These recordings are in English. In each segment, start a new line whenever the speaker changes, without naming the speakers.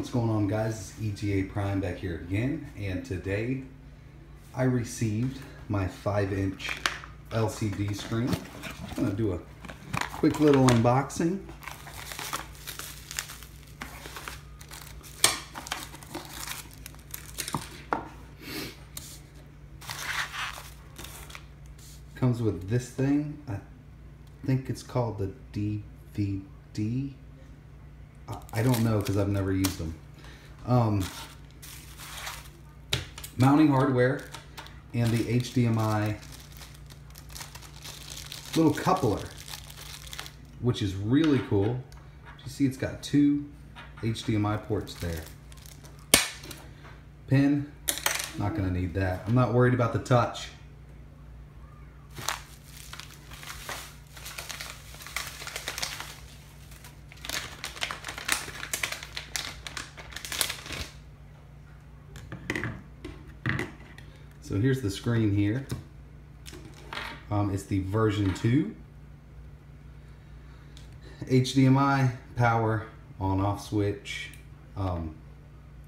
what's going on guys? It's ETA Prime back here again and today I received my 5 inch LCD screen. I'm going to do a quick little unboxing. Comes with this thing. I think it's called the DVD I don't know because I've never used them. Um, mounting hardware and the HDMI little coupler, which is really cool. You see it's got two HDMI ports there. Pin, not gonna need that. I'm not worried about the touch. So here's the screen here. Um, it's the version 2. HDMI, power, on off switch, um,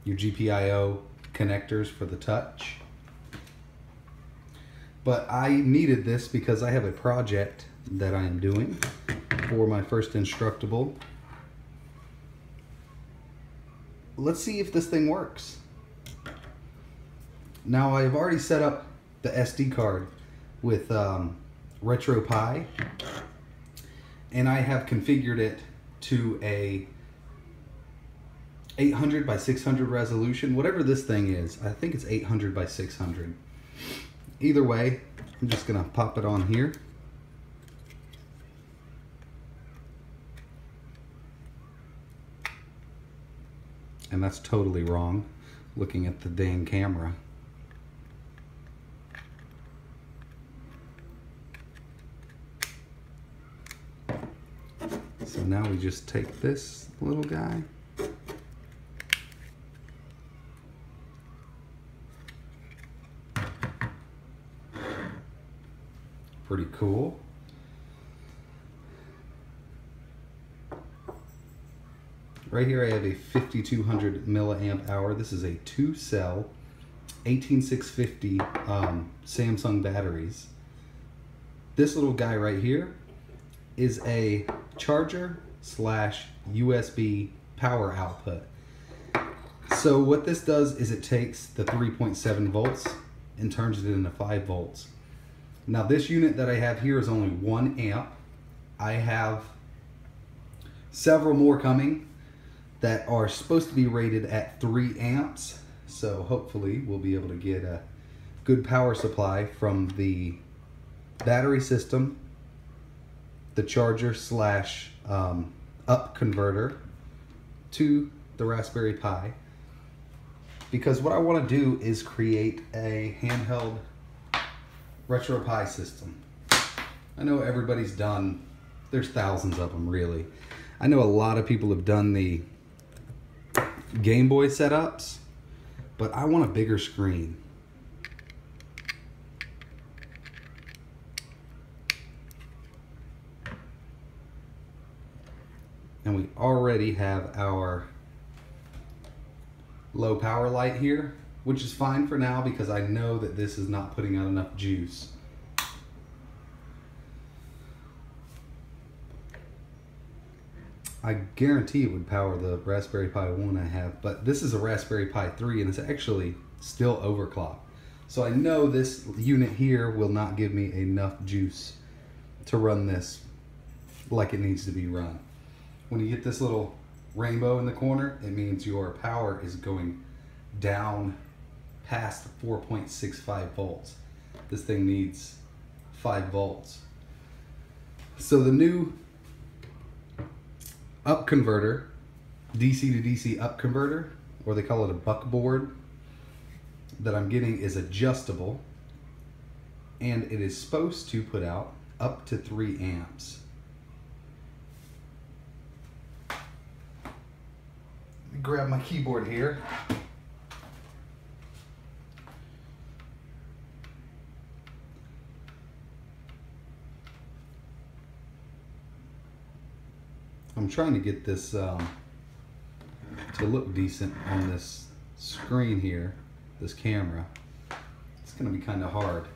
your GPIO connectors for the touch. But I needed this because I have a project that I am doing for my first Instructable. Let's see if this thing works. Now I've already set up the SD card with um, RetroPie and I have configured it to a 800 by 600 resolution, whatever this thing is. I think it's 800 by 600. Either way, I'm just gonna pop it on here. And that's totally wrong, looking at the dang camera. Now we just take this little guy Pretty cool. Right here I have a 5200 milliamp hour. This is a two cell 18650 um, Samsung batteries. This little guy right here is a charger slash USB power output. So what this does is it takes the 3.7 volts and turns it into 5 volts. Now this unit that I have here is only 1 amp. I have several more coming that are supposed to be rated at 3 amps. So hopefully we'll be able to get a good power supply from the battery system the charger slash um, up converter to the Raspberry Pi because what I want to do is create a handheld RetroPie system. I know everybody's done, there's thousands of them really. I know a lot of people have done the Game Boy setups, but I want a bigger screen. And we already have our low power light here which is fine for now because I know that this is not putting out enough juice I guarantee it would power the Raspberry Pi 1 I have, but this is a Raspberry Pi 3 and it's actually still overclocked. So I know this unit here will not give me enough juice to run this like it needs to be run when you get this little rainbow in the corner, it means your power is going down past 4.65 volts. This thing needs 5 volts. So the new up converter, DC to DC up converter, or they call it a buckboard, that I'm getting is adjustable and it is supposed to put out up to 3 amps. Grab my keyboard here. I'm trying to get this um, to look decent on this screen here, this camera, it's going to be kind of hard.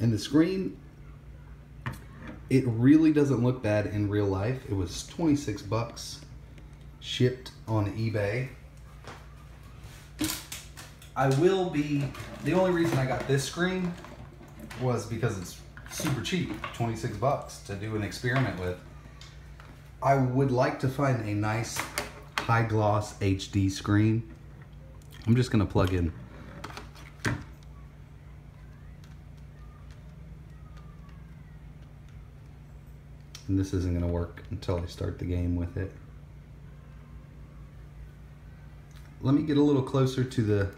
And the screen, it really doesn't look bad in real life. It was 26 bucks shipped on eBay. I will be, the only reason I got this screen was because it's super cheap, 26 bucks to do an experiment with. I would like to find a nice high gloss HD screen. I'm just gonna plug in and this isn't going to work until I start the game with it. Let me get a little closer to the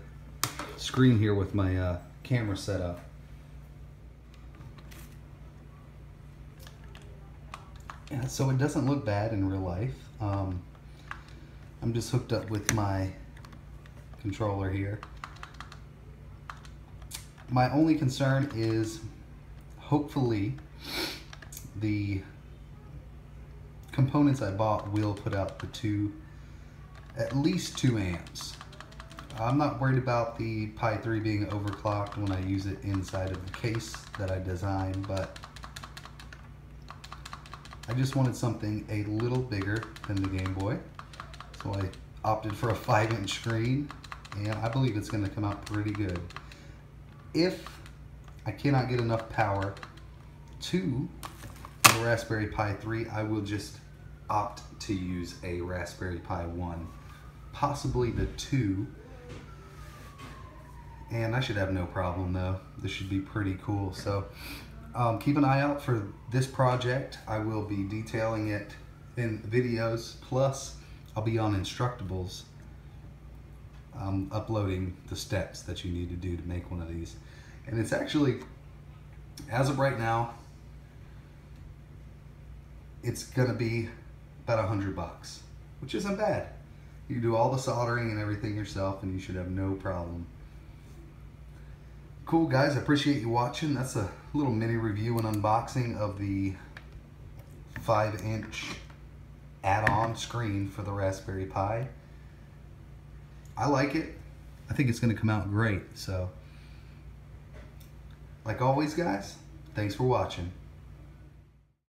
screen here with my uh, camera set up. Yeah, so it doesn't look bad in real life. Um, I'm just hooked up with my controller here. My only concern is hopefully the components I bought will put out the two, at least two amps. I'm not worried about the Pi 3 being overclocked when I use it inside of the case that I designed, but I just wanted something a little bigger than the Game Boy. So I opted for a 5 inch screen, and I believe it's going to come out pretty good. If I cannot get enough power to the Raspberry Pi 3, I will just opt to use a Raspberry Pi 1, possibly the 2. And I should have no problem though. This should be pretty cool. So um, keep an eye out for this project. I will be detailing it in videos. Plus, I'll be on Instructables um, uploading the steps that you need to do to make one of these. And it's actually, as of right now, it's gonna be about a hundred bucks, which isn't bad. You do all the soldering and everything yourself and you should have no problem. Cool guys, I appreciate you watching. That's a little mini review and unboxing of the five inch add-on screen for the Raspberry Pi. I like it. I think it's gonna come out great, so. Like always guys, thanks for watching.